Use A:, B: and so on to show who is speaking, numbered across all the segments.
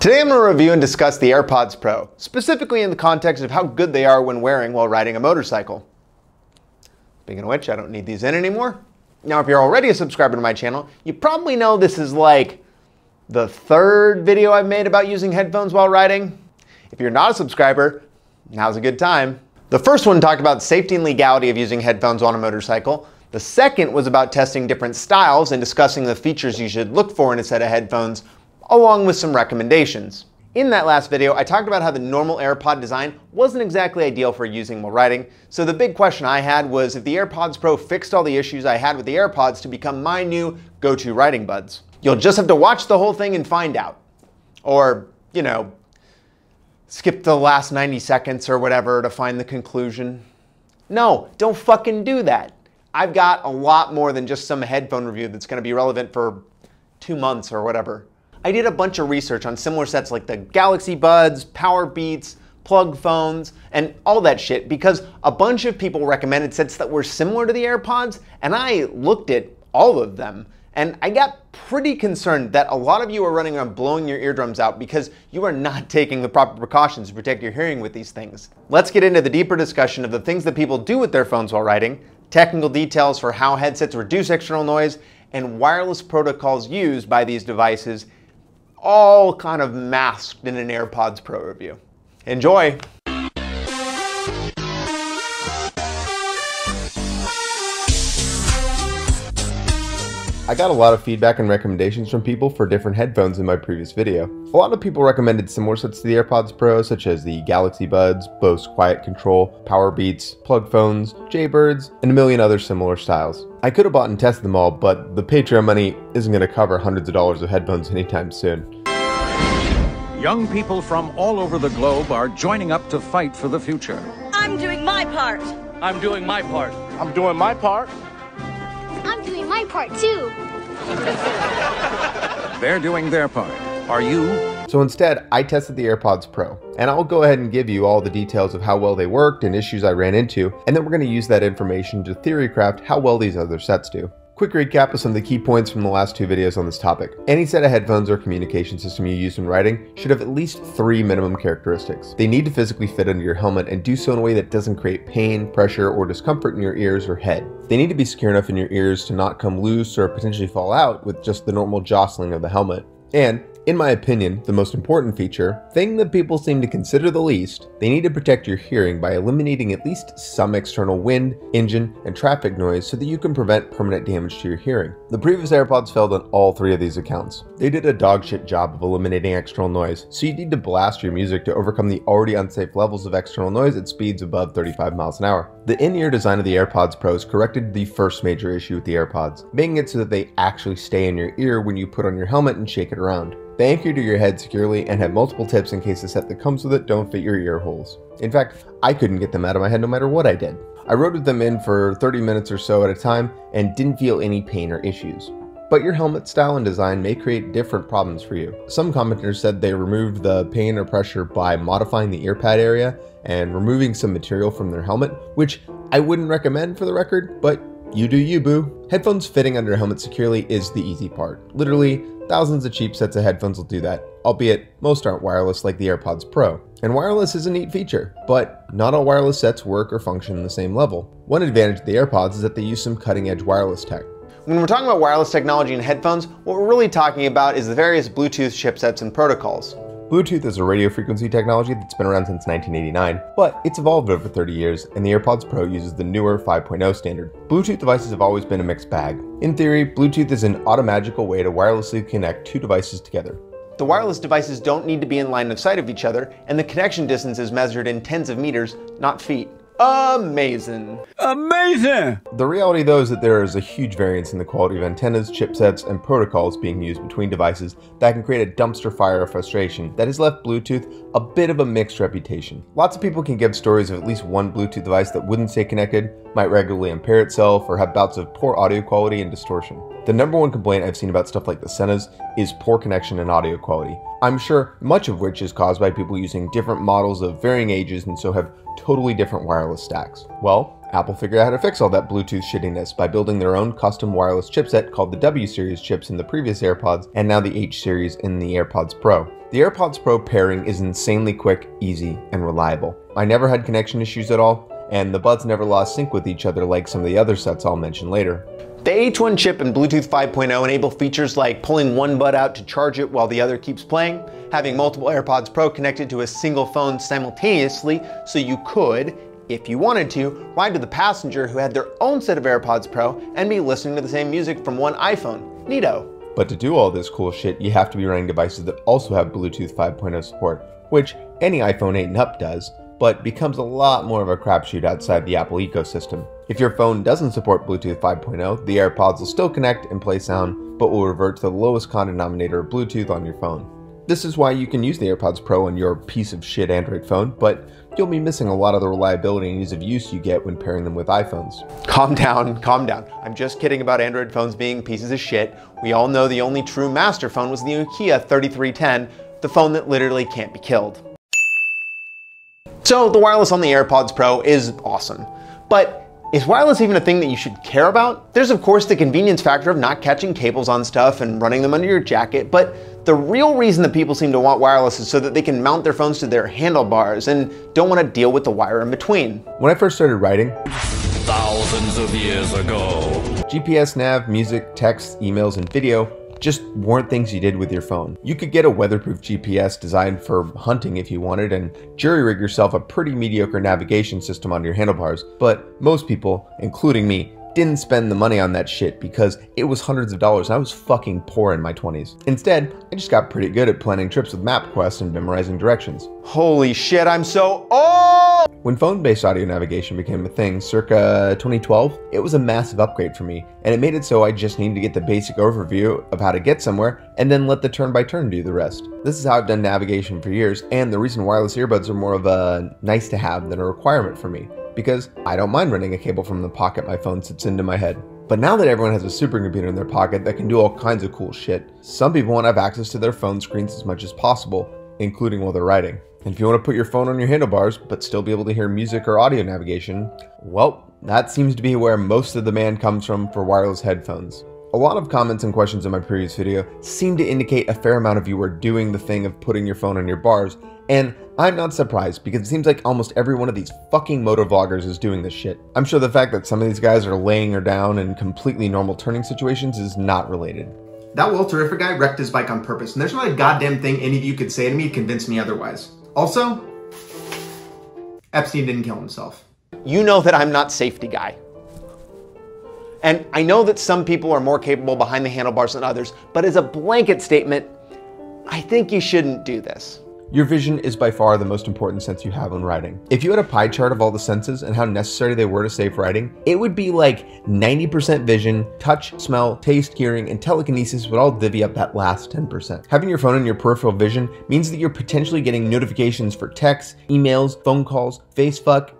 A: Today I'm going to review and discuss the AirPods Pro, specifically in the context of how good they are when wearing while riding a motorcycle. Speaking of which, I don't need these in anymore. Now, if you're already a subscriber to my channel, you probably know this is like the third video I've made about using headphones while riding. If you're not a subscriber, now's a good time. The first one talked about safety and legality of using headphones on a motorcycle. The second was about testing different styles and discussing the features you should look for in a set of headphones along with some recommendations. In that last video, I talked about how the normal AirPod design wasn't exactly ideal for using while riding, so the big question I had was if the AirPods Pro fixed all the issues I had with the AirPods to become my new go-to riding buds. You'll just have to watch the whole thing and find out. Or, you know, skip the last 90 seconds or whatever to find the conclusion. No, don't fucking do that. I've got a lot more than just some headphone review that's gonna be relevant for two months or whatever. I did a bunch of research on similar sets like the Galaxy Buds, Powerbeats, Plugfones, and all that shit because a bunch of people recommended sets that were similar to the AirPods, and I looked at all of them. And I got pretty concerned that a lot of you are running around blowing your eardrums out because you are not taking the proper precautions to protect your hearing with these things. Let's get into the deeper discussion of the things that people do with their phones while riding, technical details for how headsets reduce external noise, and wireless protocols used by these devices all kind of masked in an AirPods Pro review. Enjoy!
B: I got a lot of feedback and recommendations from people for different headphones in my previous video. A lot of people recommended similar sets to the AirPods Pro, such as the Galaxy Buds, Bose Quiet Control, Powerbeats, Plugfones, Jaybirds, and a million other similar styles. I could have bought and tested them all, but the Patreon money isn't going to cover hundreds of dollars of headphones anytime soon.
C: Young people from all over the globe are joining up to fight for the future.
D: I'm doing my part.
E: I'm doing my part.
F: I'm doing my part.
G: I'm doing my part too.
C: They're doing their part. Are you?
B: So instead, I tested the AirPods Pro, and I'll go ahead and give you all the details of how well they worked and issues I ran into, and then we're going to use that information to theorycraft how well these other sets do. Quick recap of some of the key points from the last two videos on this topic. Any set of headphones or communication system you use when riding should have at least three minimum characteristics. They need to physically fit under your helmet and do so in a way that doesn't create pain, pressure, or discomfort in your ears or head. They need to be secure enough in your ears to not come loose or potentially fall out with just the normal jostling of the helmet. And in my opinion, the most important feature, thing that people seem to consider the least, they need to protect your hearing by eliminating at least some external wind, engine, and traffic noise so that you can prevent permanent damage to your hearing. The previous AirPods failed on all three of these accounts. They did a dogshit job of eliminating external noise, so you need to blast your music to overcome the already unsafe levels of external noise at speeds above 35 miles an hour. The in-ear design of the AirPods Pros corrected the first major issue with the AirPods, making it so that they actually stay in your ear when you put on your helmet and shake it around. They anchor to your head securely and have multiple tips in case the set that comes with it don't fit your ear holes. In fact, I couldn't get them out of my head no matter what I did. I rode with them in for 30 minutes or so at a time and didn't feel any pain or issues. But your helmet style and design may create different problems for you. Some commenters said they removed the pain or pressure by modifying the ear pad area and removing some material from their helmet, which I wouldn't recommend for the record, but you do you, boo. Headphones fitting under a helmet securely is the easy part. Literally, Thousands of cheap sets of headphones will do that, albeit most aren't wireless like the AirPods Pro. And wireless is a neat feature, but not all wireless sets work or function in the same level. One advantage of the AirPods is that they use some cutting edge wireless tech.
A: When we're talking about wireless technology and headphones, what we're really talking about is the various Bluetooth chipsets and protocols.
B: Bluetooth is a radio frequency technology that's been around since 1989, but it's evolved over 30 years, and the AirPods Pro uses the newer 5.0 standard. Bluetooth devices have always been a mixed bag. In theory, Bluetooth is an automagical way to wirelessly connect two devices together.
A: The wireless devices don't need to be in line of sight of each other, and the connection distance is measured in tens of meters, not feet. Amazing.
E: Amazing!
B: The reality though is that there is a huge variance in the quality of antennas, chipsets, and protocols being used between devices that can create a dumpster fire of frustration that has left Bluetooth a bit of a mixed reputation. Lots of people can give stories of at least one Bluetooth device that wouldn't stay connected, might regularly impair itself, or have bouts of poor audio quality and distortion. The number one complaint I've seen about stuff like the Senas is poor connection and audio quality. I'm sure much of which is caused by people using different models of varying ages and so have totally different wireless stacks. Well, Apple figured out how to fix all that Bluetooth shittiness by building their own custom wireless chipset called the W series chips in the previous AirPods and now the H series in the AirPods Pro. The AirPods Pro pairing is insanely quick, easy, and reliable. I never had connection issues at all, and the buds never lost sync with each other like some of the other sets I'll mention later.
A: The H1 chip and Bluetooth 5.0 enable features like pulling one bud out to charge it while the other keeps playing, having multiple AirPods Pro connected to a single phone simultaneously so you could, if you wanted to, ride with a passenger who had their own set of AirPods Pro and be listening to the same music from one iPhone. Neato.
B: But to do all this cool shit, you have to be running devices that also have Bluetooth 5.0 support, which any iPhone 8 and up does, but becomes a lot more of a crapshoot outside the Apple ecosystem. If your phone doesn't support Bluetooth 5.0, the AirPods will still connect and play sound, but will revert to the lowest common denominator of Bluetooth on your phone. This is why you can use the AirPods Pro on your piece of shit Android phone, but you'll be missing a lot of the reliability and ease of use you get when pairing them with iPhones.
A: Calm down, calm down. I'm just kidding about Android phones being pieces of shit. We all know the only true master phone was the Nokia 3310, the phone that literally can't be killed. So the wireless on the AirPods Pro is awesome, but is wireless even a thing that you should care about? There's of course the convenience factor of not catching cables on stuff and running them under your jacket, but the real reason that people seem to want wireless is so that they can mount their phones to their handlebars and don't want to deal with the wire in between.
B: When I first started riding,
C: Thousands of years ago.
B: GPS nav, music, text, emails, and video just weren't things you did with your phone. You could get a weatherproof GPS designed for hunting if you wanted and jury rig yourself a pretty mediocre navigation system on your handlebars, but most people, including me, didn't spend the money on that shit because it was hundreds of dollars and I was fucking poor in my 20s. Instead, I just got pretty good at planning trips with MapQuest and memorizing directions.
A: Holy shit, I'm so old!
B: When phone based audio navigation became a thing circa 2012, it was a massive upgrade for me, and it made it so I just needed to get the basic overview of how to get somewhere and then let the turn by turn do the rest. This is how I've done navigation for years, and the reason wireless earbuds are more of a nice to have than a requirement for me because I don't mind running a cable from the pocket my phone sits into my head. But now that everyone has a supercomputer in their pocket that can do all kinds of cool shit, some people want to have access to their phone screens as much as possible, including while they're riding. And if you want to put your phone on your handlebars but still be able to hear music or audio navigation, well, that seems to be where most of the demand comes from for wireless headphones. A lot of comments and questions in my previous video seem to indicate a fair amount of you are doing the thing of putting your phone on your bars, and I'm not surprised because it seems like almost every one of these fucking motor vloggers is doing this shit. I'm sure the fact that some of these guys are laying her down in completely normal turning situations is not related.
D: That Will Terrific guy wrecked his bike on purpose, and there's not a goddamn thing any of you could say to me to convince me otherwise. Also, Epstein didn't kill himself.
A: You know that I'm not safety guy. And I know that some people are more capable behind the handlebars than others, but as a blanket statement, I think you shouldn't do this.
B: Your vision is by far the most important sense you have when riding. If you had a pie chart of all the senses and how necessary they were to safe riding, it would be like 90% vision, touch, smell, taste, hearing, and telekinesis would all divvy up that last 10%. Having your phone in your peripheral vision means that you're potentially getting notifications for texts, emails, phone calls, Facebook,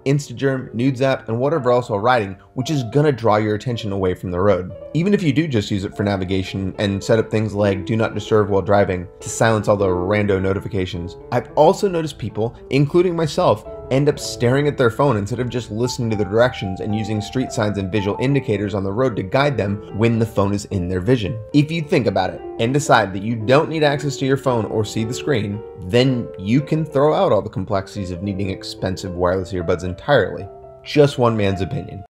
B: Nudes app, and whatever else while riding, which is gonna draw your attention away from the road. Even if you do just use it for navigation and set up things like do not disturb while driving to silence all the rando notifications, I've also noticed people, including myself, end up staring at their phone instead of just listening to the directions and using street signs and visual indicators on the road to guide them when the phone is in their vision. If you think about it and decide that you don't need access to your phone or see the screen, then you can throw out all the complexities of needing expensive wireless earbuds entirely. Just one man's opinion.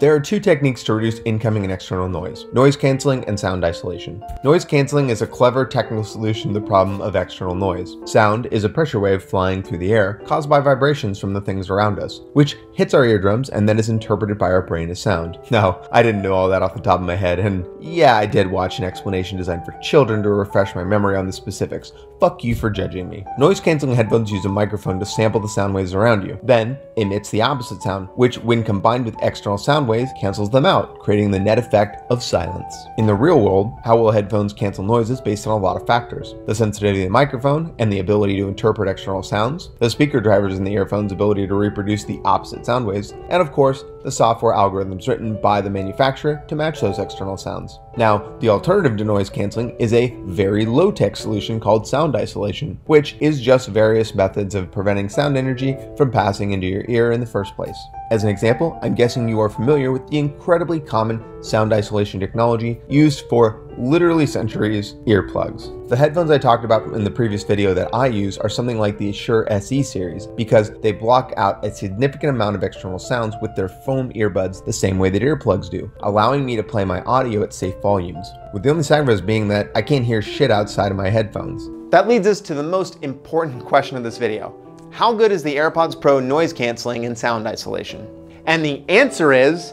B: There are two techniques to reduce incoming and external noise, noise cancelling and sound isolation. Noise cancelling is a clever technical solution to the problem of external noise. Sound is a pressure wave flying through the air caused by vibrations from the things around us, which hits our eardrums and then is interpreted by our brain as sound. Now, I didn't know all that off the top of my head, and yeah, I did watch an explanation designed for children to refresh my memory on the specifics. Fuck you for judging me. Noise cancelling headphones use a microphone to sample the sound waves around you, then emits the opposite sound, which when combined with external sound waves cancels them out, creating the net effect of silence. In the real world, how will headphones cancel noises based on a lot of factors. The sensitivity of the microphone and the ability to interpret external sounds, the speaker drivers in the earphone's ability to reproduce the opposite sound waves, and of course, the software algorithms written by the manufacturer to match those external sounds. Now, the alternative to noise canceling is a very low tech solution called sound isolation, which is just various methods of preventing sound energy from passing into your ear in the first place. As an example, I'm guessing you are familiar with the incredibly common sound isolation technology used for literally centuries earplugs. The headphones I talked about in the previous video that I use are something like the Shure SE series because they block out a significant amount of external sounds with their foam earbuds the same way that earplugs do, allowing me to play my audio at safe volumes. With the only side sacrifice being that I can't hear shit outside of my headphones.
A: That leads us to the most important question of this video. How good is the AirPods Pro noise canceling and sound isolation? And the answer is,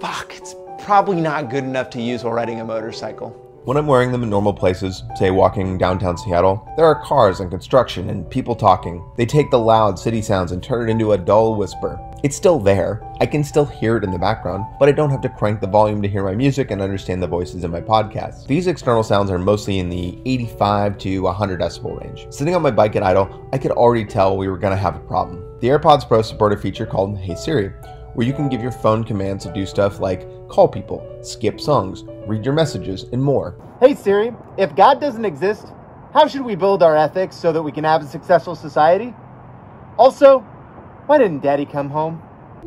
A: fuck, it's probably not good enough to use while riding a motorcycle.
B: When I'm wearing them in normal places, say walking downtown Seattle, there are cars and construction and people talking. They take the loud city sounds and turn it into a dull whisper. It's still there. I can still hear it in the background, but I don't have to crank the volume to hear my music and understand the voices in my podcast. These external sounds are mostly in the 85 to 100 decibel range. Sitting on my bike at idle, I could already tell we were going to have a problem. The AirPods Pro support a feature called Hey Siri, where you can give your phone commands to do stuff like call people, skip songs, read your messages, and more.
F: Hey Siri, if God doesn't exist, how should we build our ethics so that we can have a successful society? Also, why didn't Daddy come home?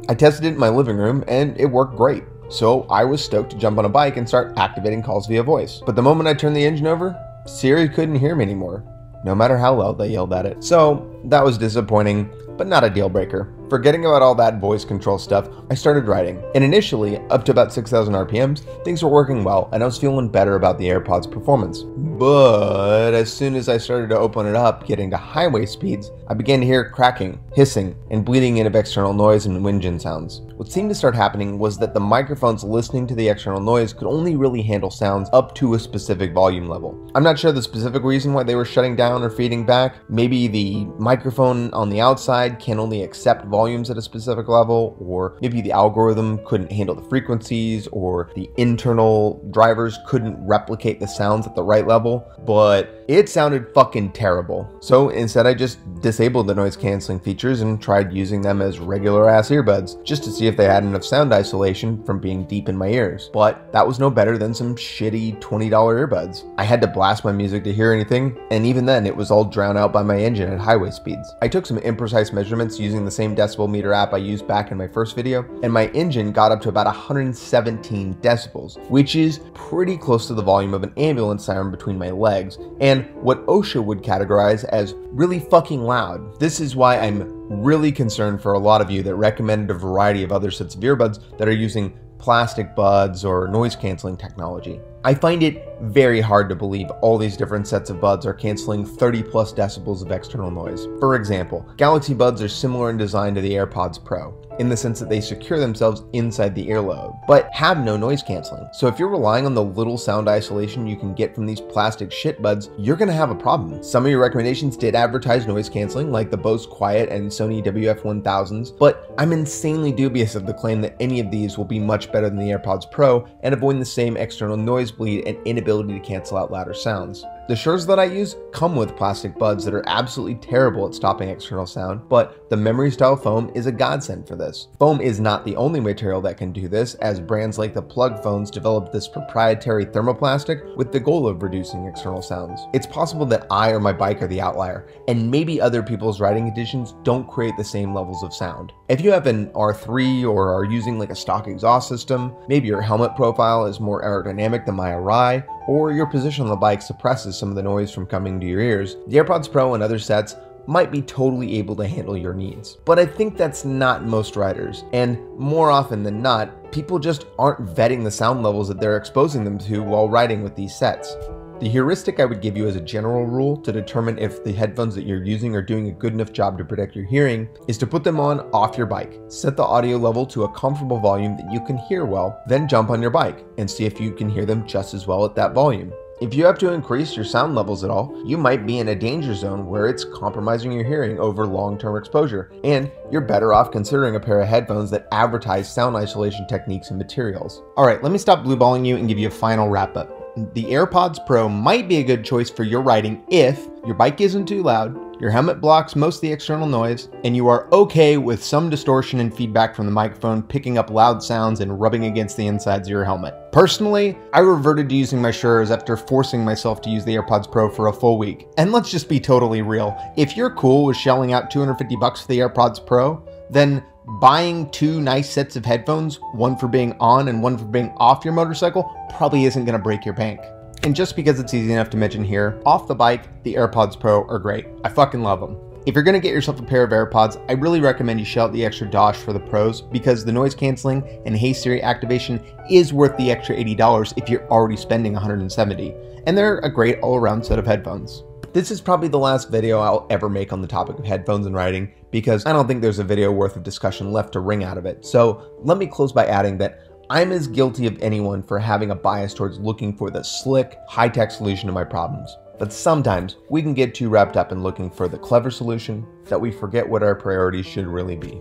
B: I tested it in my living room and it worked great. So I was stoked to jump on a bike and start activating calls via voice. But the moment I turned the engine over, Siri couldn't hear me anymore, no matter how loud they yelled at it. So that was disappointing, but not a deal breaker. Forgetting about all that voice control stuff, I started riding. And initially, up to about 6,000 RPMs, things were working well and I was feeling better about the AirPods performance. But as soon as I started to open it up, getting to highway speeds, I began to hear cracking, hissing, and bleeding in of external noise and engine sounds. What seemed to start happening was that the microphones listening to the external noise could only really handle sounds up to a specific volume level. I'm not sure the specific reason why they were shutting down or feeding back. Maybe the microphone on the outside can only accept volumes at a specific level, or maybe the algorithm couldn't handle the frequencies, or the internal drivers couldn't replicate the sounds at the right level but it sounded fucking terrible. So instead, I just disabled the noise canceling features and tried using them as regular ass earbuds just to see if they had enough sound isolation from being deep in my ears. But that was no better than some shitty $20 earbuds. I had to blast my music to hear anything, and even then, it was all drowned out by my engine at highway speeds. I took some imprecise measurements using the same decibel meter app I used back in my first video, and my engine got up to about 117 decibels, which is pretty close to the volume of an ambulance siren between my legs, and what OSHA would categorize as really fucking loud. This is why I'm really concerned for a lot of you that recommended a variety of other sets of earbuds that are using plastic buds or noise canceling technology. I find it very hard to believe all these different sets of buds are canceling 30 plus decibels of external noise. For example, Galaxy Buds are similar in design to the AirPods Pro, in the sense that they secure themselves inside the earlobe, but have no noise canceling. So if you're relying on the little sound isolation you can get from these plastic shit buds, you're gonna have a problem. Some of your recommendations did advertise noise canceling, like the Bose Quiet and Sony WF-1000s, but I'm insanely dubious of the claim that any of these will be much better than the AirPods Pro and avoid the same external noise bleed and inability to cancel out louder sounds. The Shures that I use come with plastic buds that are absolutely terrible at stopping external sound, but the memory style foam is a godsend for this. Foam is not the only material that can do this, as brands like the Plugfones developed this proprietary thermoplastic with the goal of reducing external sounds. It's possible that I or my bike are the outlier, and maybe other people's riding conditions don't create the same levels of sound. If you have an R3 or are using like a stock exhaust system, maybe your helmet profile is more aerodynamic than my Arai, or your position on the bike suppresses some of the noise from coming to your ears, the AirPods Pro and other sets might be totally able to handle your needs. But I think that's not most riders, and more often than not, people just aren't vetting the sound levels that they're exposing them to while riding with these sets. The heuristic I would give you as a general rule to determine if the headphones that you're using are doing a good enough job to protect your hearing is to put them on off your bike. Set the audio level to a comfortable volume that you can hear well, then jump on your bike and see if you can hear them just as well at that volume. If you have to increase your sound levels at all, you might be in a danger zone where it's compromising your hearing over long term exposure, and you're better off considering a pair of headphones that advertise sound isolation techniques and materials.
A: Alright, let me stop blueballing you and give you a final wrap up. The AirPods Pro might be a good choice for your riding if your bike isn't too loud,
H: your helmet blocks most of the external noise, and you are okay with some distortion and feedback from the microphone picking up loud sounds and rubbing against the insides of your helmet. Personally, I reverted to using my Shures after forcing myself to use the AirPods Pro for a full week. And let's just be totally real. If you're cool with shelling out 250 bucks for the AirPods Pro, then buying two nice sets of headphones, one for being on and one for being off your motorcycle, probably isn't going to break your bank. And just because it's easy enough to mention here, off the bike, the AirPods Pro are great. I fucking love them. If you're gonna get yourself a pair of AirPods, I really recommend you shell out the extra dosh for the pros because the noise canceling and Hey Siri activation is worth the extra $80 if you're already spending 170 and they're a great all-around set of headphones. This is probably the last video I'll ever make on the topic of headphones and riding because I don't think there's a video worth of discussion left to wring out of it. So let me close by adding that I'm as guilty of anyone for having a bias towards looking for the slick, high-tech solution to my problems. But sometimes we can get too wrapped up in looking for the clever solution that we forget what our priorities should really be.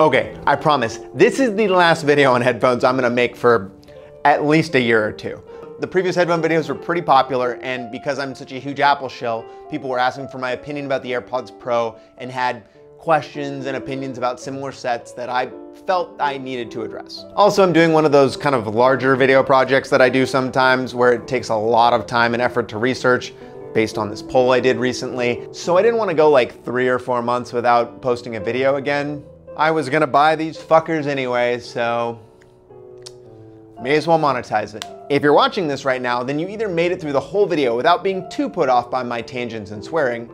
B: Okay, I promise, this is the last video on headphones I'm gonna make for at least a year or two. The previous headphone videos were pretty popular, and because I'm such a huge Apple shill, people were asking for my opinion about the AirPods Pro and had questions and opinions about similar sets that I felt I needed to address. Also, I'm doing one of those kind of larger video projects that I do sometimes where it takes a lot of time and effort to research based on this poll I did recently. So I didn't want to go like three or four months without posting a video again. I was gonna buy these fuckers anyway, so may as well monetize it. If you're watching this right now, then you either made it through the whole video without being too put off by my tangents and swearing,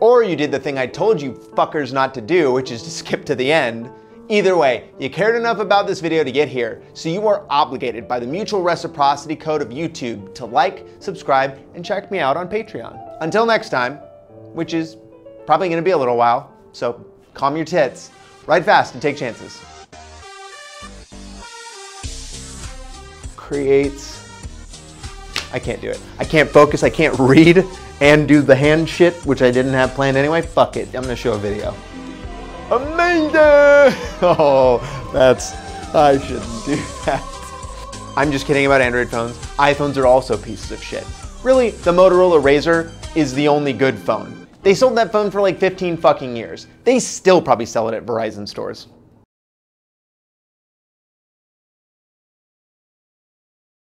B: or you did the thing I told you fuckers not to do, which is to skip to the end. Either way, you cared enough about this video to get here, so you are obligated by the mutual reciprocity code of YouTube to like, subscribe, and check me out on Patreon. Until next time, which is probably gonna be a little while, so calm your tits, ride fast and take chances. Creates I can't do it. I can't focus, I can't read and do the hand shit, which I didn't have planned anyway. Fuck it, I'm gonna show a video. Amazing! Oh, that's, I shouldn't do that. I'm just kidding about Android phones. iPhones are also pieces of shit. Really, the Motorola Razr is the only good phone. They sold that phone for like 15 fucking years. They still probably sell it at Verizon stores.